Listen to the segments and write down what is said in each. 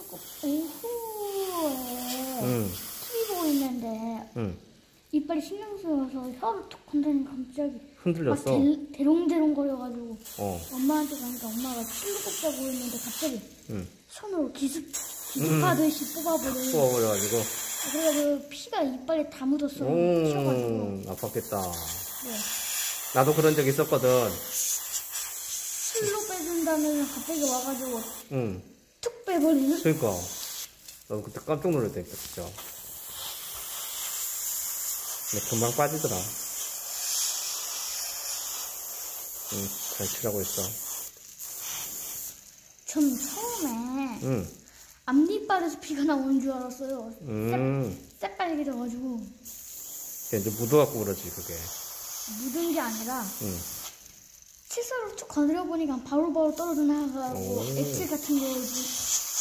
조금 오후에 응, TV 보고 있는데 응. 이빨이 신경 쓰여서 혀를 툭 건드니 갑자기 막 흔들렸어. 대, 대롱대롱 거려가지고 어, 엄마한테 가니까 엄마가 칠로 꼽자고 했는데 갑자기 응. 손으로 기습 기습하듯이 뽑아버려. 뽑아버려가지고. 그래가지고 피가 이빨에 다 묻었어. 음. 아팠겠다. 네. 나도 그런 적 있었거든. 칠로 빼준다면 갑자기 와가지고 응. 툭 빼버리는. 그러니까. 나도 그때 깜짝 놀랐다니까, 진짜. 근데 금방 빠지더라. 응, 잘 치라고 했어. 전 처음에 응, 앞니빨에서 피가 나오는 줄 알았어요. 음. 새빨개 져가지고 이제 묻어갖고 그러지, 그게. 묻은 게 아니라 응. 칫솔을 툭 건드려 보니까 바로바로 떨어져 나가고 오. 액체 같은 거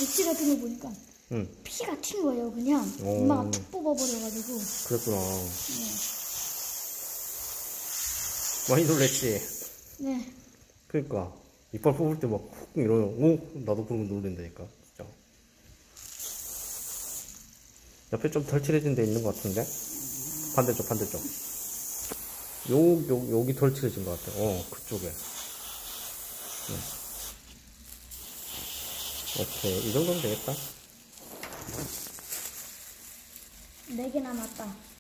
액체 같은 거 보니까 응, 피가 튄 거예요. 그냥 오. 엄마가 툭 뽑아버려가지고 그랬구나. 네. 많이 놀랬지? 네. 그러니까. 이빨 뽑을 때 막 훅 이러면, 오! 나도 그런 거 놀란다니까, 진짜. 옆에 좀 덜 칠해진 데 있는 것 같은데? 반대쪽, 반대쪽. 요, 요, 여기 덜 칠해진 것 같아. 어, 그쪽에. 응. 오케이. 이 정도면 되겠다. 네개 남았다.